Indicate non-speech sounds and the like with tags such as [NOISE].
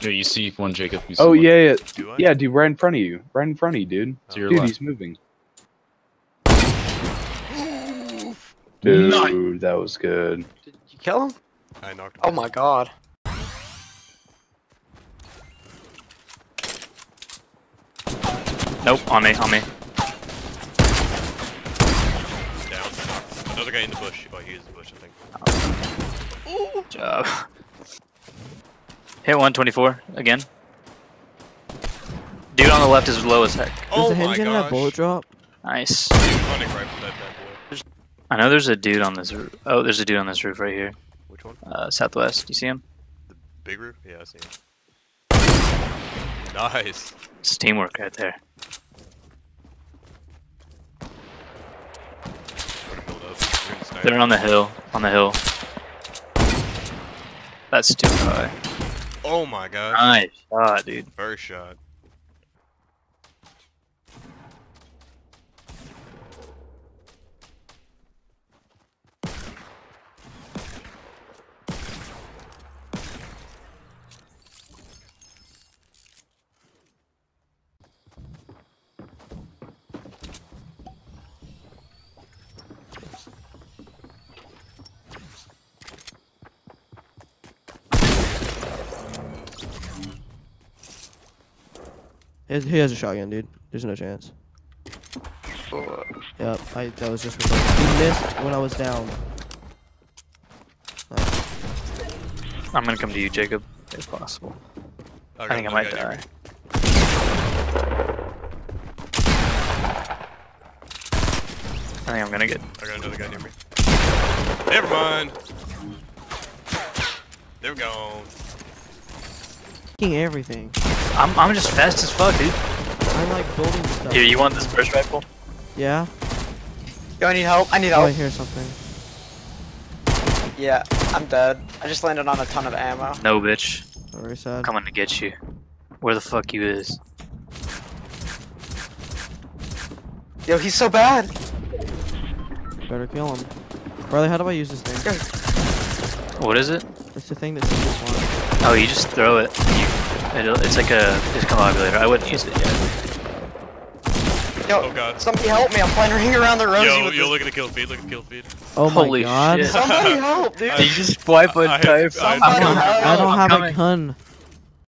Here, you see one, Jacob. You see Oh one. yeah, yeah, Do I? yeah, dude, right in front of you, right in front of you, dude. To your Dude, left. he's moving. [GASPS] Dude, that was good. Did you kill him? I knocked him. Oh my god. Nope, on me, on me. Down. Another guy in the bush. Oh, he is in the bush, I think. Good job. Hit 124 again. Dude on the left is low as heck. Does oh the my handgun have bullet gosh. drop? Nice. Dude, hunting rifle that bad boy. I know there's a dude on this roof. Oh, there's a dude on this roof right here. Which one? Uh, southwest. You see him? The big roof? Yeah, I see him. Nice. It's teamwork right there. What a build up. We're gonna snipe. They're on the hill. On the hill. That's too high. Oh my god. Nice shot, dude. First shot. He has, a shotgun, dude. There's no chance. Yep, I that was just reflected. He missed when I was down. I'm gonna come to you, Jacob, if possible. Oh, I think I might another guy die. me. I think I'm gonna get. I got another guy near me. Never mind. They're gone. Fucking everything. I'm, I'm just fast as fuck, dude. I like building stuff. Here, you want this burst rifle? Yeah? Yo, I need help. I need Oh, I hear something. Yeah, I'm dead. I just landed on a ton of ammo. No, bitch. Very sad. Coming to get you. Where the fuck you is? Yo, he's so bad. Better kill him. Riley, how do I use this thing? What is it? It's the thing that says one. Oh, you just throw it. You, it'll, it's like a discombobulator. I wouldn't use it yet. Yo, Oh god. somebody help me. I'm flying ring around the rosy Yo, with yo, this. look at the kill feed. Look at the kill feed. Oh Holy my god. shit. Somebody [LAUGHS] help, dude. I- You just wipe a I- type. I- Somebody I don't. I don't I'm have coming. a gun.